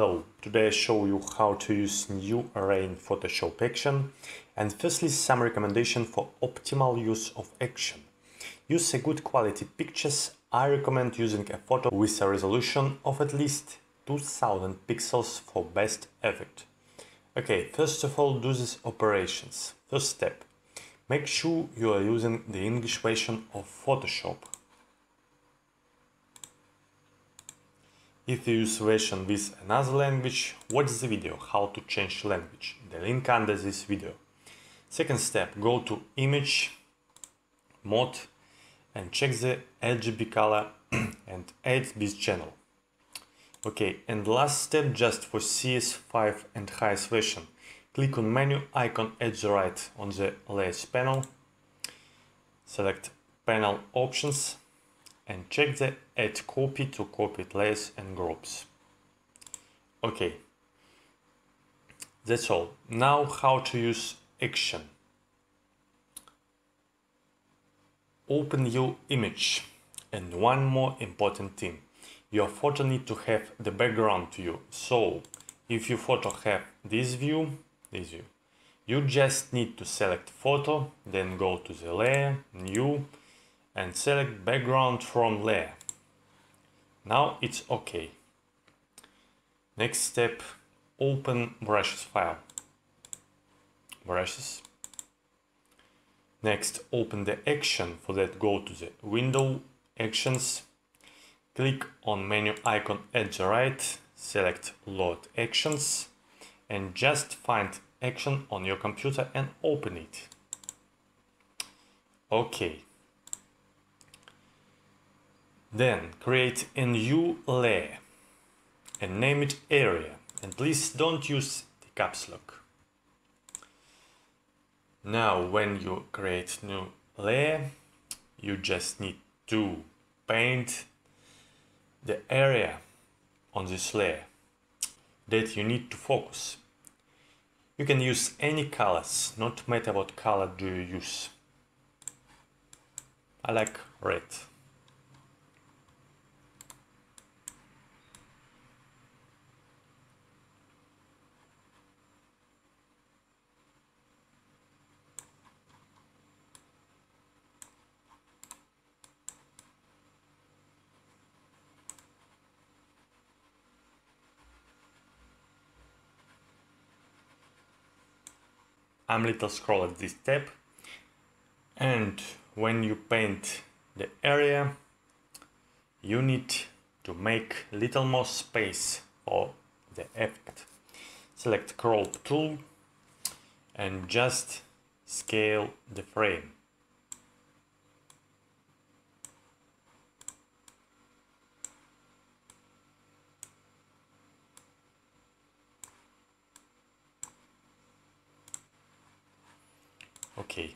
Hello, today I show you how to use new Rain in Photoshop Action and firstly some recommendation for optimal use of Action. Use a good quality pictures, I recommend using a photo with a resolution of at least 2000 pixels for best effect. Okay, first of all do these operations. First step, make sure you are using the English version of Photoshop If you use version with another language, watch the video how to change language, the link under this video. Second step, go to image, mode and check the RGB color and add this channel. Okay, and last step just for CS5 and highest version. Click on menu icon at the right on the layers panel, select panel options and check the add copy to copied layers and groups. Okay, that's all. Now how to use action. Open your image and one more important thing. Your photo need to have the background to you. So if your photo have this view, this view, you just need to select photo, then go to the layer, new, and select background from layer. Now it's OK. Next step, open brushes file. Brushes. Next, open the action. For that, go to the window, actions, click on menu icon at the right, select load actions, and just find action on your computer and open it. Okay. Then create a new layer and name it area. And please don't use the caps lock. Now when you create new layer, you just need to paint the area on this layer that you need to focus. You can use any colors, not matter what color do you use. I like red. I'm little scroll at this step and when you paint the area you need to make little more space for the effect. Select crop tool and just scale the frame. Okay.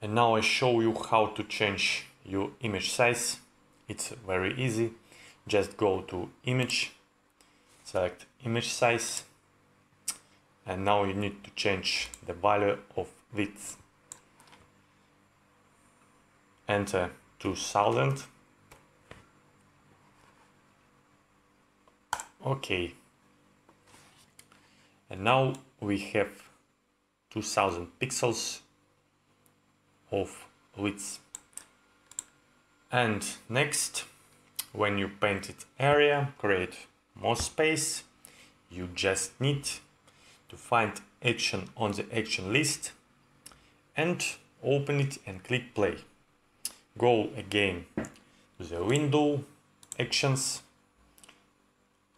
And now I show you how to change your image size. It's very easy. Just go to image select image size. And now you need to change the value of width. Enter 2000 okay. And now we have 2000 pixels of width. And next, when you paint painted area, create more space, you just need to find action on the action list and open it and click play. Go again to the window, actions,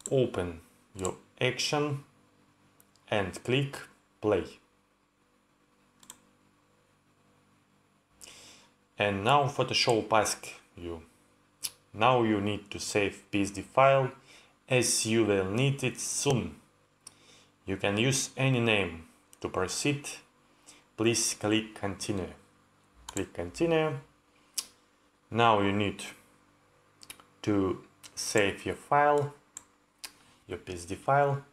open your action and click play. And now Photoshop asks you now you need to save PSD file as you will need it soon. You can use any name to proceed. Please click continue. Click continue. Now you need to save your file, your PSD file.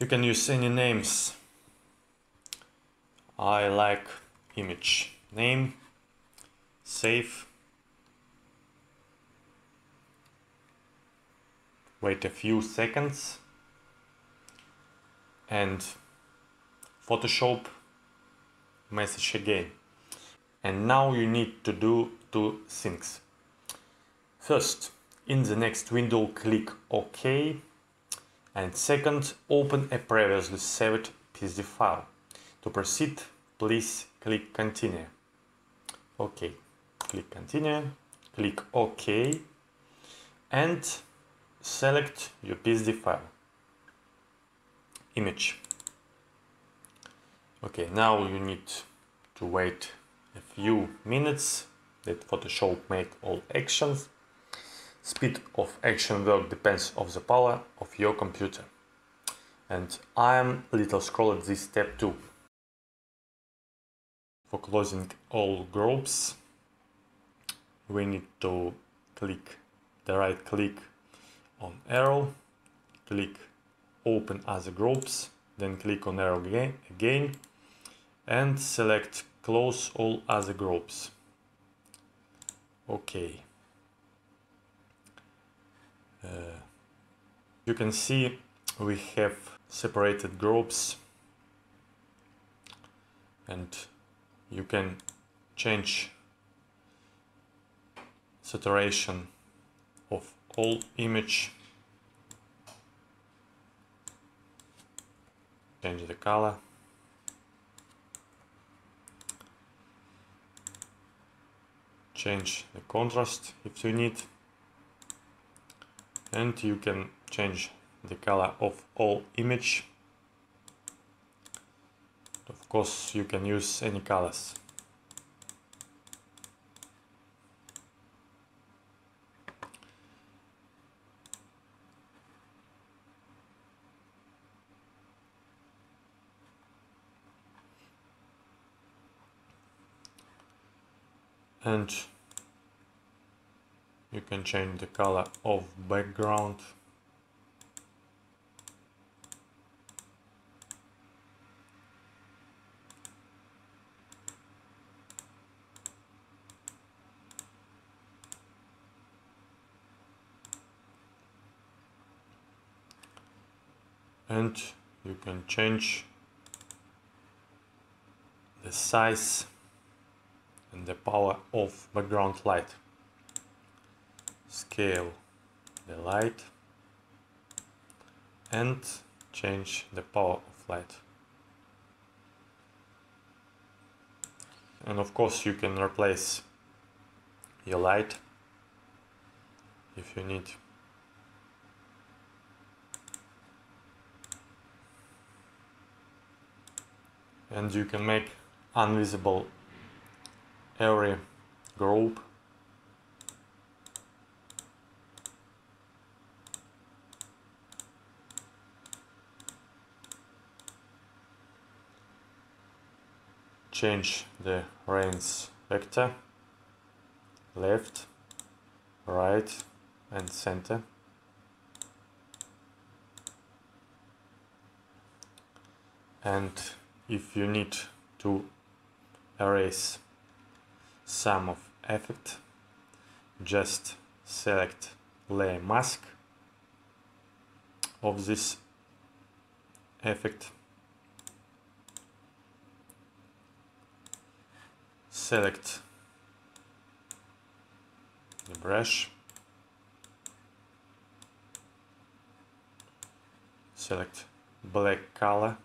You can use any names. I like image name save wait a few seconds and Photoshop message again. And now you need to do two things. First, in the next window, click OK. And second, open a previously saved PSD file. To proceed, please click Continue. OK. Click Continue, click OK, and select your PSD file. Image. Okay, now you need to wait a few minutes that Photoshop make all actions. Speed of action work depends of the power of your computer. And I am little scroll at this step too. For closing all groups, we need to click the right click on arrow, click open other groups, then click on arrow again, again and select close all other groups. Okay. Uh, you can see we have separated groups and you can change saturation of all image. Change the color. Change the contrast if you need. And you can change the color of all image. Of course you can use any colors and you can change the color of background. And you can change the size the power of background light. Scale the light and change the power of light. And of course you can replace your light if you need. And you can make invisible every group change the range vector. Left right and center. And if you need to erase some of effect. Just select layer mask of this effect. Select the brush. Select black color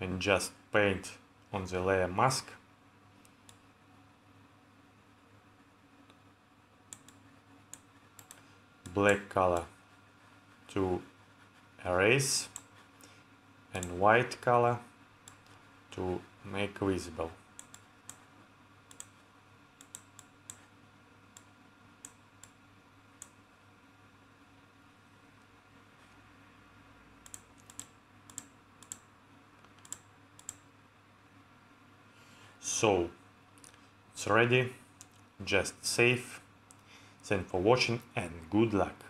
and just paint on the layer mask black color to erase and white color to make visible. So it's ready, just save Thanks for watching and good luck!